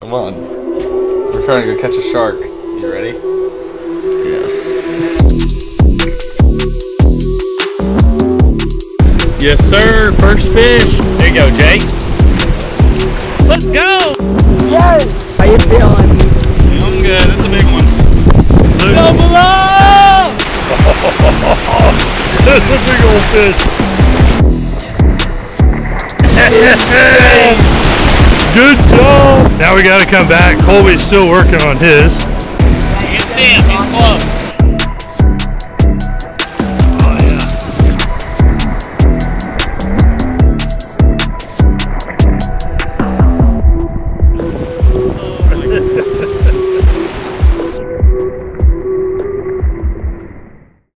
Come on. We're trying to go catch a shark. You ready? Yes. Yes, sir. First fish. There you go, Jay. Let's go. Yo! How you feeling? I'm good. It's a big one. Double up! That's a big old fish. Good job. Now we got to come back. Colby's still working on his. You can see him. He's close. Ha ha ha.